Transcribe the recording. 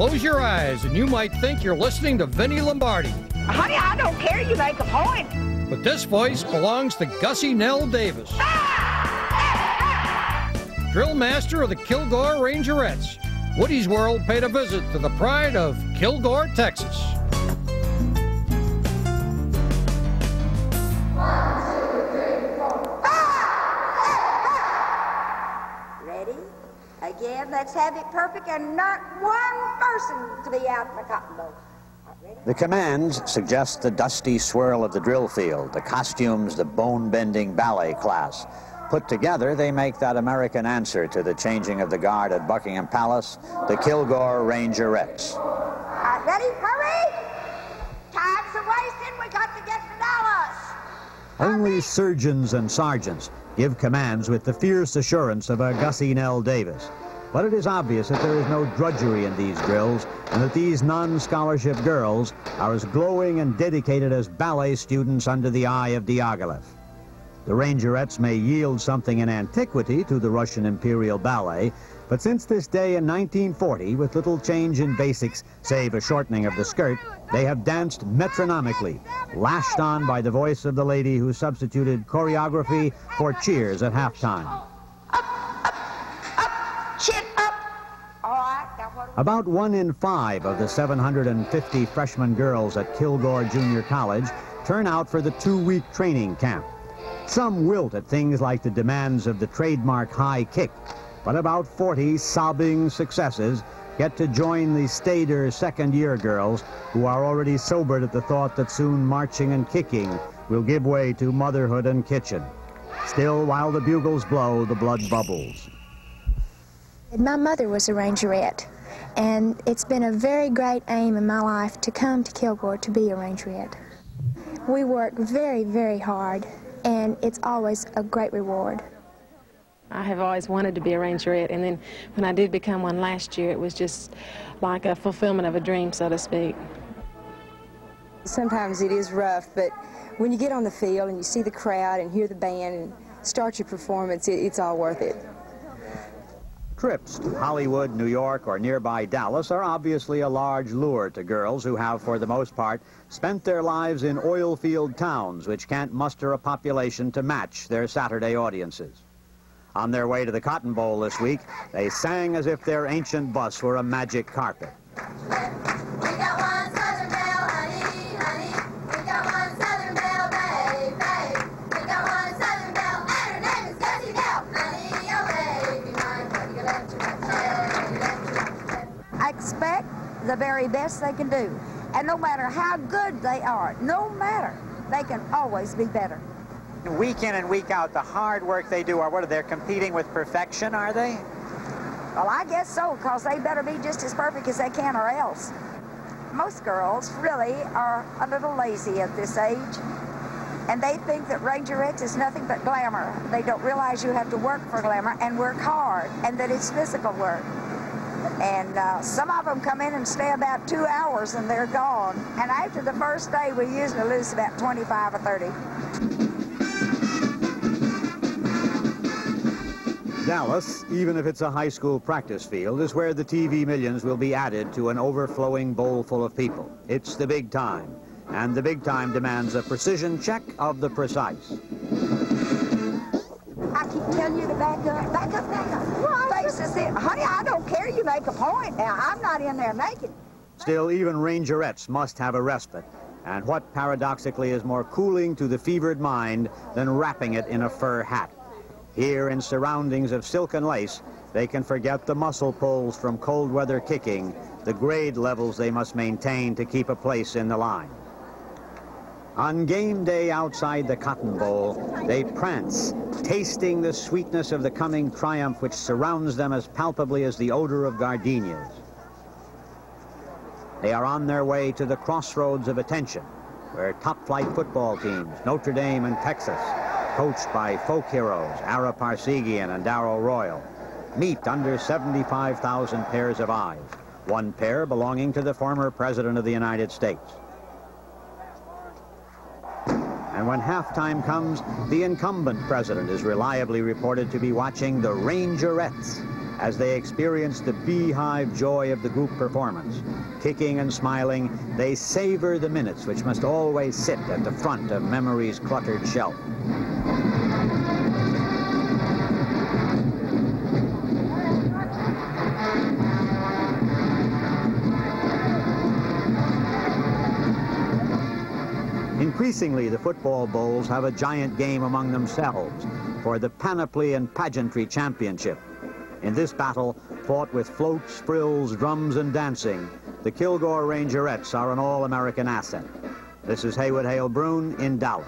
Close your eyes and you might think you're listening to Vinnie Lombardi. Honey, I don't care. You make a point. But this voice belongs to Gussie Nell Davis. Ah! Drill master of the Kilgore Rangerettes. Woodie's World paid a visit to the pride of Kilgore, Texas. Ready? Again, let's have it perfect and not one person to be out in the cotton bowl. The commands suggest the dusty swirl of the drill field, the costumes, the bone-bending ballet class. Put together, they make that American answer to the changing of the guard at Buckingham Palace, the Kilgore Rangerettes. Uh, ready? Hurry! Time's a wasting. We got to get to Dallas. Only surgeons and sergeants give commands with the fierce assurance of a Gussie Nell Davis. But it is obvious that there is no drudgery in these drills and that these non-scholarship girls are as glowing and dedicated as ballet students under the eye of Diaghilev. The Rangerettes may yield something in antiquity to the Russian Imperial Ballet, but since this day in 1940, with little change in basics, save a shortening of the skirt, they have danced metronomically, lashed on by the voice of the lady who substituted choreography for cheers at halftime. About one in five of the 750 freshman girls at Kilgore Junior College turn out for the two-week training camp. Some wilt at things like the demands of the trademark high kick, but about 40 sobbing successes get to join the staider second-year girls who are already sobered at the thought that soon marching and kicking will give way to motherhood and kitchen. Still, while the bugles blow, the blood bubbles. My mother was a rangerette, and it's been a very great aim in my life to come to Kilgore to be a rangerette. We work very, very hard, and it's always a great reward. I have always wanted to be a rangerette, and then when I did become one last year, it was just like a fulfillment of a dream, so to speak. Sometimes it is rough, but when you get on the field and you see the crowd and hear the band and start your performance, it, it's all worth it. Trips to Hollywood, New York, or nearby Dallas are obviously a large lure to girls who have, for the most part, spent their lives in oil field towns which can't muster a population to match their Saturday audiences. On their way to the Cotton Bowl this week, they sang as if their ancient bus were a magic carpet. The very best they can do. And no matter how good they are, no matter, they can always be better. Week in and week out, the hard work they do, are what are they competing with perfection, are they? Well, I guess so, because they better be just as perfect as they can or else. Most girls really are a little lazy at this age, and they think that rangerette is nothing but glamour. They don't realize you have to work for glamour and work hard, and that it's physical work. And uh, some of them come in and stay about two hours and they're gone. And after the first day, we usually lose about 25 or 30. Dallas, even if it's a high school practice field, is where the TV millions will be added to an overflowing bowl full of people. It's the big time, and the big time demands a precision check of the precise. I keep telling you to back up, back up, back up. Faces it. Honey, I don't care. You make a point. Now, I'm not in there naked. Still, even rangerettes must have a respite. And what paradoxically is more cooling to the fevered mind than wrapping it in a fur hat? Here, in surroundings of silk and lace, they can forget the muscle pulls from cold weather kicking, the grade levels they must maintain to keep a place in the line. On game day outside the Cotton Bowl, they prance, tasting the sweetness of the coming triumph which surrounds them as palpably as the odor of gardenias. They are on their way to the crossroads of attention, where top-flight football teams, Notre Dame and Texas, coached by folk heroes Ara Parseghian and Darrell Royal, meet under 75,000 pairs of eyes, one pair belonging to the former President of the United States. And when halftime comes, the incumbent president is reliably reported to be watching the Rangerettes as they experience the beehive joy of the group performance. Kicking and smiling, they savor the minutes which must always sit at the front of memory's cluttered shelf. Increasingly, the football bowls have a giant game among themselves for the Panoply and Pageantry Championship. In this battle, fought with floats, frills, drums, and dancing, the Kilgore Rangerettes are an all-American asset. This is Heywood Hale Broun in Dallas.